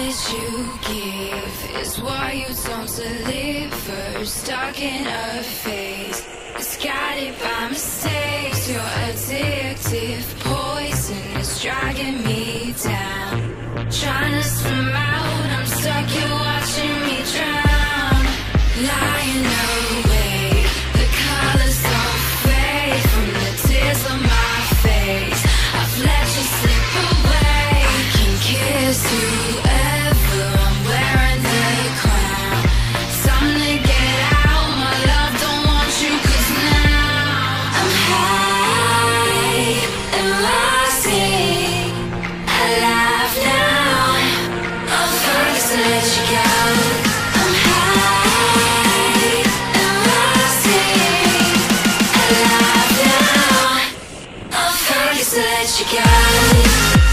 you give is what you don't deliver. Stuck in a phase, it's guided by mistakes. You're addictive, poison is dragging me down. Trying to swim out, said she got.